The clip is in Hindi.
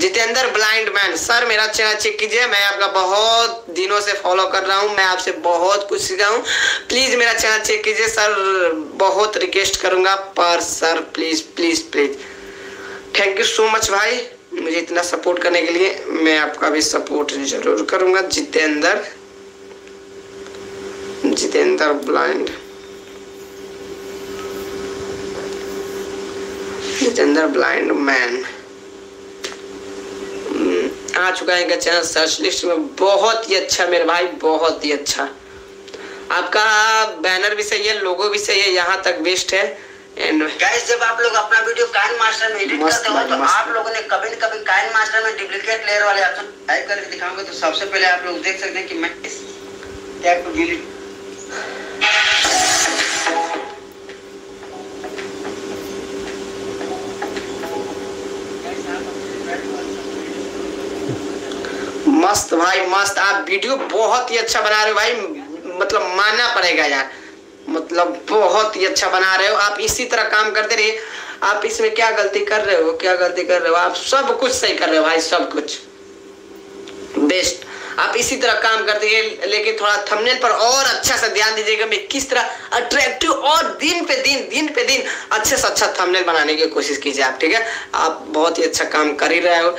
Jitendra blind man. सर, मेरा चैनल चेक कीजिए, मैं आपका बहुत दिनों से फॉलो कर रहा हूँ, मैं आपसे बहुत कुछ सीखा हूँ। प्लीज़ मेरा चैनल चेक कीजिए, सर, बहुत रिक्वेस्ट करूँगा, पर sir please please please thank you so much भाई, मुझे इतना सपोर्ट करने के लिए, मैं आपका भी सपोर्ट ज़रूर करूँगा, Jitendra. Jitendra blind. Jitendra blind man. आ चुका है इनका चैनल सर्च लिस्ट में। बहुत ही अच्छा मेरे भाई बहुत ही अच्छा। आपका बैनर भी सही है लोगो भी सही है यहाँ तक बेस्ट है। एंड गाइस जब आप लोग अपना वीडियो काइन मास्टर में एडिट करते हो तो आप लोगों ने कभी न कभी काइन मास्टर में डुप्लीकेट लेयर वाले ऑप्शन ऐड करके दिखाऊँगा। तो सबसे पहले आप लोग देख सकते हैं कि मैं इस टैग को डिलीट मस्त भाई, मस्त। आप वीडियो बहुत ही अच्छा बना रहे हो भाई। मतलब मानना पड़ेगा यार। मतलब बहुत ही अच्छा बना रहे हो। आप इसी तरह काम करते रहिए। आप इसमें क्या गलती कर रहे हो, क्या गलती कर रहे हो? आप सब कुछ सही कर रहे हो भाई, सब कुछ। बेस्ट आप इसी तरह काम करते रहिए, लेकिन थोड़ा थंबनेल पर और अच्छा से ध्यान दीजिएगा मैं किस तरह अट्रैक्टिव और दिन पे दिन दिन पे दिन अच्छे से अच्छा थंबनेल बनाने की कोशिश कीजिए आप, ठीक है? आप बहुत ही अच्छा काम कर ही रहे हो।